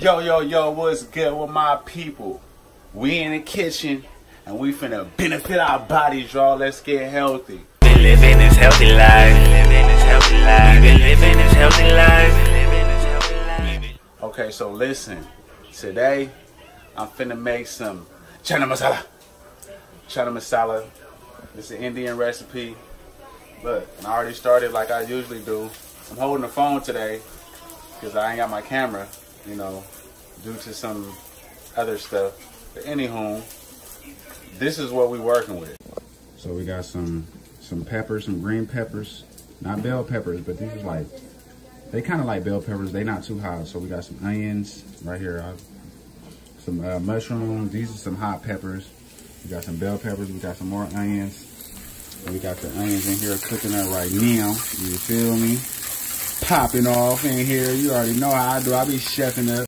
Yo, yo, yo, what's good with my people? We in the kitchen and we finna benefit our bodies, y'all. Let's get healthy. Been living this healthy life. Living this healthy life. Been living this healthy life. Living this healthy life. Okay, so listen. Today, I'm finna make some chana masala. Chana masala. It's an Indian recipe. Look, and I already started like I usually do. I'm holding the phone today because I ain't got my camera, you know, due to some other stuff. But anywho, this is what we're working with. So we got some some peppers, some green peppers, not bell peppers, but these are like they kind of like bell peppers. They not too hot. So we got some onions right here. uh, Some uh, mushrooms. These are some hot peppers. We got some bell peppers. We got some more onions. And we got the onions in here cooking up right now. You feel me? Popping off in here. You already know how I do. I be chefing up.